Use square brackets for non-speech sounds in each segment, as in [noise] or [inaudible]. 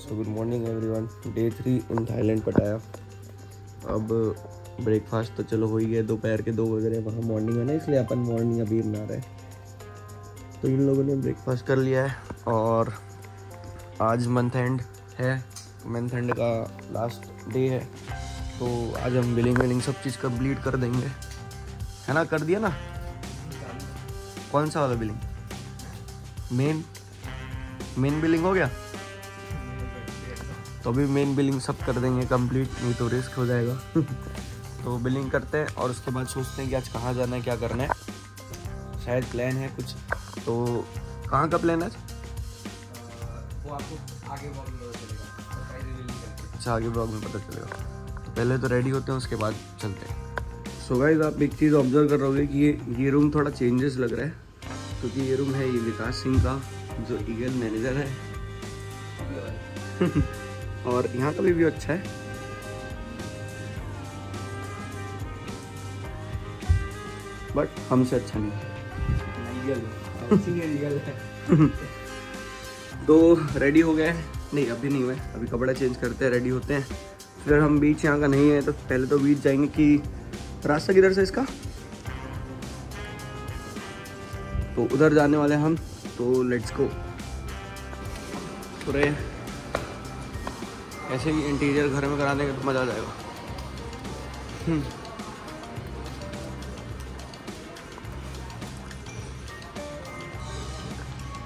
So good morning everyone day three in Thailand Pattaya अब breakfast तो चलो हो ही गया दोपहर के दो बज रहे वहाँ मॉर्निंग है ना, इसलिए अपन मॉर्निंग अभी बना रहे तो इन लोगों ने ब्रेकफास्ट कर लिया है, और आज मंथ एंड है। मंथ एंड का लास्ट डे है तो आज हम बिलिंग विलिंग सब चीज़ कंप्लीट कर देंगे। है ना, कर दिया ना? कौन सा वाला बिलिंग मेन मेन बिलिंग हो गया? तो अभी मेन बिलिंग सब कर देंगे कंप्लीट नहीं तो रिस्क हो जाएगा। [laughs] तो बिलिंग करते हैं और उसके बाद सोचते हैं कि आज कहाँ जाना है क्या करना है। शायद प्लान है कुछ। तो कहाँ का प्लान है आज? वो आपको आगे ब्लॉग में पता चलेगा। सरप्राइज़ रिवील करके। अच्छा आगे ब्लॉग में पता चलेगा। तो पहले तो रेडी होते हैं उसके बाद चलते हैं। सो गाइज़ आप एक चीज़ ऑब्ज़र्व कर रहे कि ये ये रूम थोड़ा चेंजेस लग रहा है। क्योंकि ये रूम है ये विकास सिंह का जो ईगल मैनेजर है। [laughs] [laughs] और यहाँ का भी व्यू अच्छा है। बट हमसे अच्छा नहीं है। [laughs] तो रेडी हो गए? नहीं अभी नहीं हुए। अभी कपड़ा चेंज करते हैं रेडी होते हैं। फिर हम बीच यहाँ का नहीं है तो पहले तो बीच जाएँगे कि रास्ता किधर से इसका? तो उधर जाने वाले हम तो लेट्स गो पूरे ऐसे ही इंटीरियर घर में करा देंगे तो मज़ा आ जाएगा। हम्म।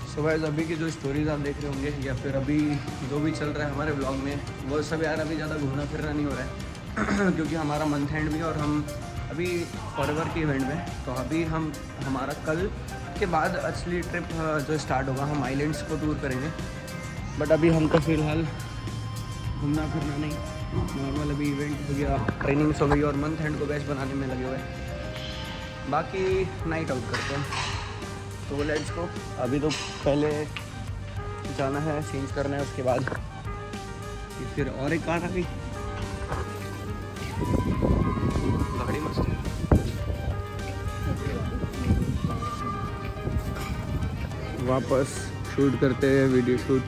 सो so guys, अभी की जो स्टोरीज आप देख रहे होंगे या फिर अभी जो भी चल रहा है हमारे ब्लॉग में वो सब यार अभी ज़्यादा घूमना फिरना नहीं हो रहा है। [clears throat] क्योंकि हमारा मंथ एंड भी और हम अभी फॉरवर के इवेंट में तो अभी हम हमारा कल के बाद असली ट्रिप जो स्टार्ट होगा हम आइलैंड्स को टूर करेंगे। बट अभी हमको फ़िलहाल घूमना, फिरना नहीं। नॉर्मल अभी इवेंट हो गया ट्रेनिंग्स हो गई और मंथ एंड को बेस्ट बनाने में लगे हुए बाकी नाइट आउट करते हैं। तो लेट्स को अभी तो पहले जाना है चेंज करना है, उसके बाद फिर और एक कार गई। गाड़ी मस्त वापस शूट करते हैं वीडियो शूट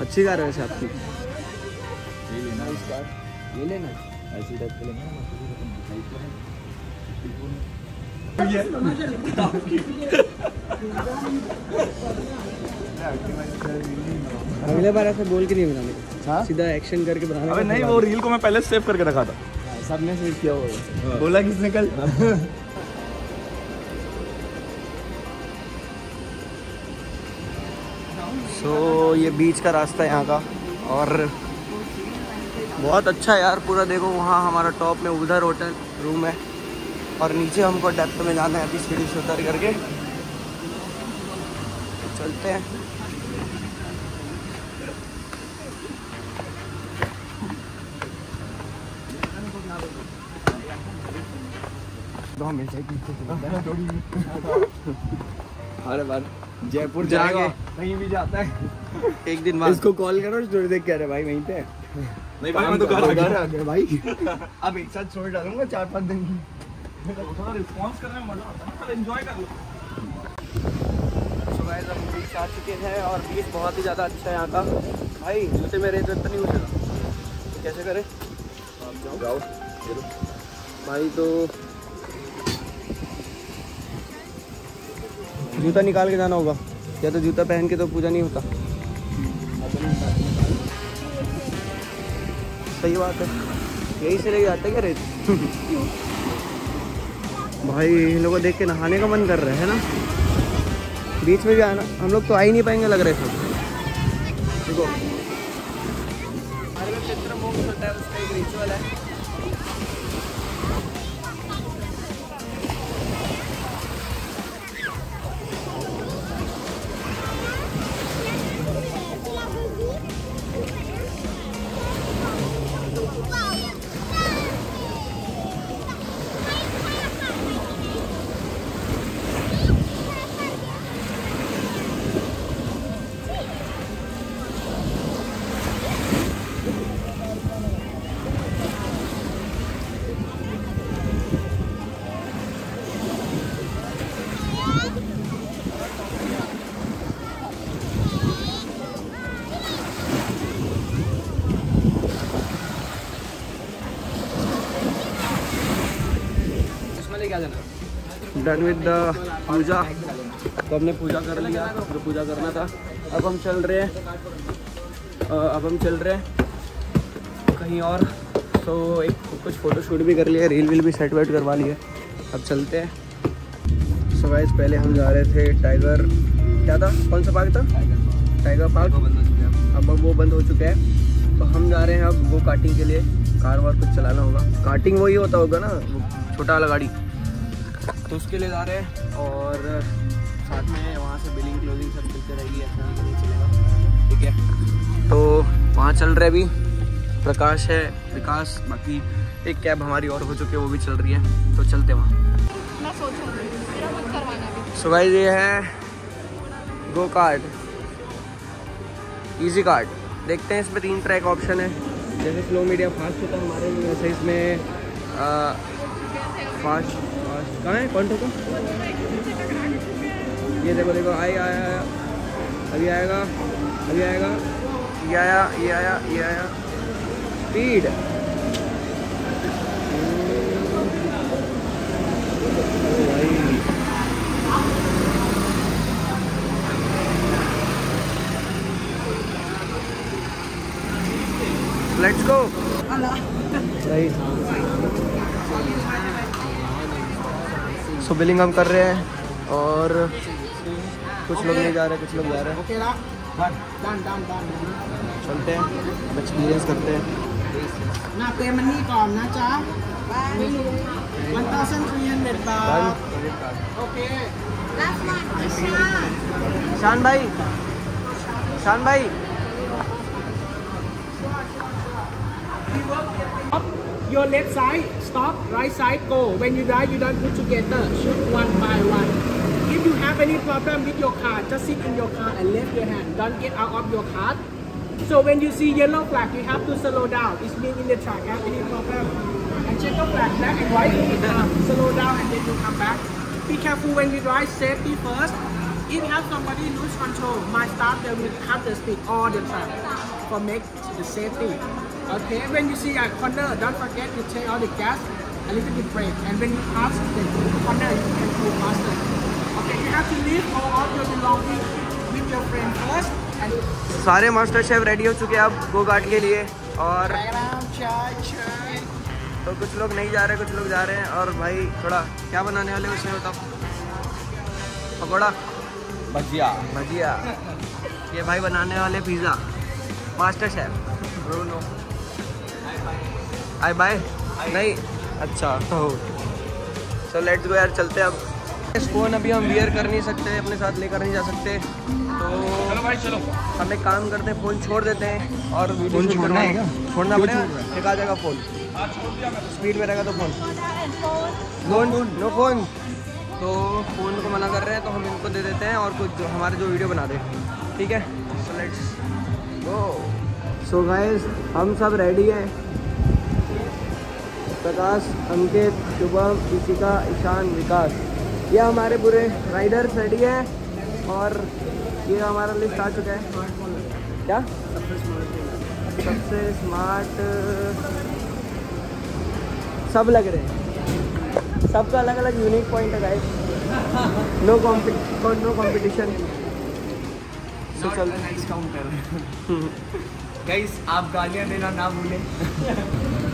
अच्छी कार है वैसे आपकी। ये लेना इस कार ये लेना ऐसी टाइप के लेंगे अगले बार ऐसे बोल के नहीं बनाने। हाँ? सीधा एक्शन करके बनाने। अबे नहीं वो रील को मैं पहले सेव करके रखा था। सबने सेव किया होगा बोला किसने कल? सो so, ये बीच का रास्ता है यहाँ का। और बहुत अच्छा यार पूरा देखो वहाँ हमारा टॉप में उधर होटल रूम है। और नीचे हमको डेप्थ में जाना है अभी सीढ़ी से उतर करके। चलते हैं। तो ही [laughs] अरे बार जयपुर जाके जाएगा। कहीं भी जाता है। एक दिन बाद। इसको कॉल करो स्टोरी देख के अरे भाई वहीं पे। नहीं भाई मैं तो घर आ गया। भाई। [laughs] अब एक साथ छोड़ डालूँगा चार पाँच दिन। की थोड़ा रिस्पांस करने में मज़ा आता है एंजॉय कर लो। गाइस हम बीच आ चुके हैं और बीच बहुत ही ज़्यादा अच्छा है यहाँ का। भाई जूते मेरे तो इतना नहीं उठेगा तो कैसे करें? आप जाओ जाओ। भाई तो जूता निकाल के जाना होगा। या तो जूता पहन के तो पूजा नहीं होता। सही बात है। यही से लेके जाते क्या रेत? [laughs] भाई, इन लोगों को देख के नहाने का मन कर रहा है ना? बीच में भी आना। हम लोग तो आ ही नहीं पाएँगे लग रहे सब देखो। हमारे में चित्रमोक्ष होता है, उसका एक रिचुअल है। डन विद द पूजा तो हमने पूजा कर लिया जो पूजा करना था। अब हम चल रहे हैं अब हम चल रहे हैं कहीं और। तो एक कुछ फ़ोटो शूट भी कर लिया रील वील भी सेट वेट करवा लिए। अब चलते हैं। सो गाइस पहले हम जा रहे थे टाइगर क्या था? कौन सा पार्क था? टाइगर पार्क अब वो बंद हो चुका है। तो हम जा रहे हैं अब वो काटिंग के लिए। कार वार कुछ चलाना होगा। काटिंग वही होता होगा ना? वो छोटा वाला गाड़ी। तो उसके लिए जा रहे हैं और साथ में वहाँ से बिलिंग क्लोजिंग सब चलते रहेगी ऐसा नहीं चलेगा। ठीक है। तो वहाँ चल रहे अभी। प्रकाश है विकास बाकी एक कैब हमारी और हो चुकी है वो भी चल रही है। तो चलते वहाँ। मैं सोचूँगी मेरा मत करवाना अभी। सो गाइस ये है गो कार्ड इजी कार्ड देखते हैं इसमें तीन ट्रैक ऑप्शन है। जैसे स्लो मीडियम फास्ट होता है हमारे वैसे इसमें फास्ट कहाँ है? कौन ठोको? ये देखो देखो आई आया आया अभी आएगा अभी आएगा। ये आया ये आया ये आया। Speed let's go so billing हम कर रहे हैं और कुछ लोग नहीं जा रहे कुछ लोग जा रहे हैं। चलते हैं एक्सपीरियंस करते हैं। शान भाई शान भाई। Your left side stop right side go. When you drive you don't put together. Shoot one by one. If you have any problem with your car just sit in your car and lift your hand. Don't get out of your car. So when you see yellow flag you have to slow down. It's mean in the track have any problem? And check the flag black and white uh, slow down and then you come back. Be careful when you drive safety first. If you have somebody lose control my staff they will cut the speed all the time for make the safety Okay, when you see a corner, don't forget to take out the gas, a little bit brake, and when you pass the corner, you can go faster. Okay, you have to leave all of your belongings with your friend first, and सारे master chef ready हो चुके हैं अब गो guard के लिए और. तो कुछ लोग नहीं जा रहे कुछ लोग जा रहे हैं और भाई थोड़ा क्या बनाने वाले हो उसमें बताओ पकौड़ा भजिया भजिया ये भाई बनाने वाले पिज़्ज़ा मास्टर शेफ ब्रूनो आए बाय नहीं अच्छा तो सो लेट्स गो यार चलते अब। इस फ़ोन अभी हम वियर कर नहीं सकते अपने साथ लेकर नहीं जा सकते। तो चलो भाई चलो। हम एक काम करते हैं फ़ोन छोड़ देते हैं और वीडियो फ़ोन छोड़ना है क्या? छोड़ना पड़ेगा? है? एक आ जाएगा फ़ोन आज छोड़ दिया मैं स्पीड में रहेगा तो फ़ोन फ़ोन नो फ़ोन तो फ़ोन को मना कर रहे हैं तो हम इनको दे देते हैं और कुछ जो हमारे जो वीडियो बना दे। ठीक है? So let's go so guys हम सब रेडी हैं। प्रकाश अंकित शुभम ऋषिका ईशान विकास। ये हमारे पूरे राइडर्स रेडी है और ये हमारा लिस्ट आ चुका है। क्या? सबसे स्मार्ट सब लग रहे हैं। सबका अलग अलग यूनिक पॉइंट है guys no no competition so चल। Next [laughs] आप गालियाँ देना ना भूलें। [laughs]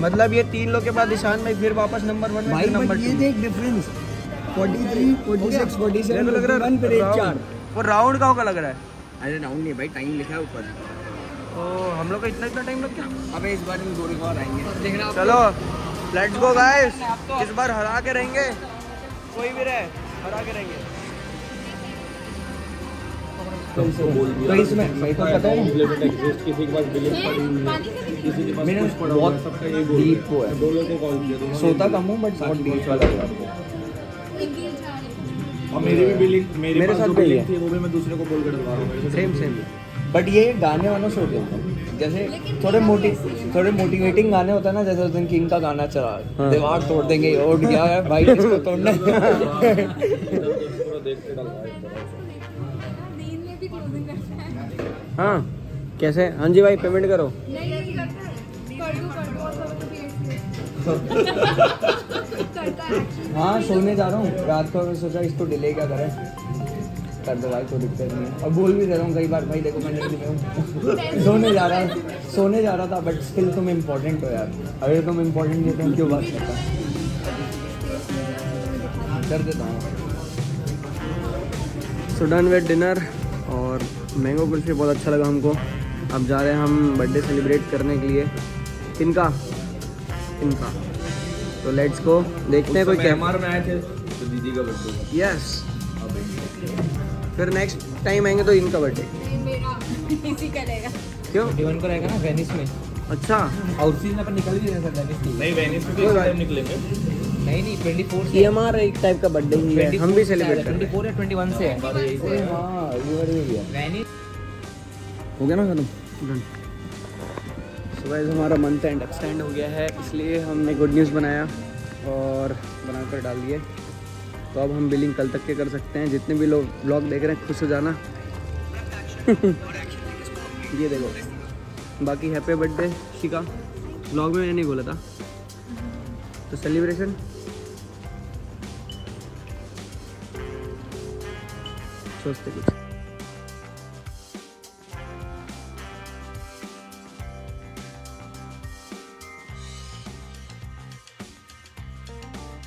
मतलब ये तीन लोग के बाद ईशान भाई फिर वापस नंबर वन में फिर नंबर ये देख डिफरेंस 43 46 47 लग रहा 51 फिर एक है चार। राउंड वो राउंड का होगा लग रहा है। अरे राउंड नहीं भाई टाइम लिखा है ऊपर। तो हम लोग का इतना इतना टाइम लग गया? अबे इस बार हम दो और आएँगे। देखना चलो लेट्स गो गाइस इस बार हरा के रहेंगे। कोई भी रहे हरा के रहेंगे। तो इसमें को पता है? मैंने बहुत डीप वो है। सोता कम हूँ बट बहुत डीप वाला है। और मेरी भी बिलिंग मेरे, मेरे साथ भी बिलिंग है। थी वो भी मैं दूसरे को बोल के डलवा रहा हूँ सेम सेम बट ये गाने वालों से होते हैं। जैसे थोड़े मोटी थोड़े मोटिवेटिंग गाने होता है ना जैसे उस दिन किंग का गाना चला हाँ। दीवार तोड़ देंगे उठ गया है भाई इसको तोड़ना [laughs] [laughs] है कैसे? हाँ जी भाई पेमेंट करो। है सोने जा रहा हूँ। रात को मैं सोचा इसको डिले क्या करें? कर दो भाई कोई दिक्कत नहीं है। और बोल भी दे रहा हूँ कई बार भाई देखो मैं नींद में हूँ सोने जा रहा है। सोने जा रहा था बट स्टिल तुम इम्पोर्टेंट हो यार। अगर तुम इम्पोर्टेंट नहीं हो तो क्यों बात करता कर देता हूँ। सो डन विद डिनर और मैंगो कुल्फी बहुत अच्छा लगा हमको। अब जा रहे हैं हम बर्थडे सेलिब्रेट करने के लिए। इनका इनका तो लेट्स गो देखते हैं कोई क्या एमआर में आए थे तो दीदी का बर्थडे यस फिर नेक्स्ट टाइम आएँगे तो इनका बर्थडे मेरा इसी करेगा क्यों? को रहेगा ना वेनिस में। अच्छा। आउटसीन अपन निकल भी नहीं सकता वेनिस नहीं वेनिस में भी टाइम निकलेंगे। नहीं नहीं ट्वेंटी फोर एम एक टाइप का बर्थडे ही है हम भी सेलिब्रेट कर फोर या ट्वेंटी वन से है हाँ है हो गया ना खत्म? डन सो गाइस हमारा मंथ एंड एक्सटेंड हो गया है इसलिए हमने गुड न्यूज़ बनाया और बनाकर डाल दिए। तो अब हम बिलिंग कल तक के कर सकते हैं जितने भी लोग ब्लॉग देख रहे हैं खुश हो जाना। ये देखो बाकी हैप्पी बर्थडे शिका ब्लॉग में मैंने नहीं बोला था। तो सेलिब्रेशन सोचते कुछ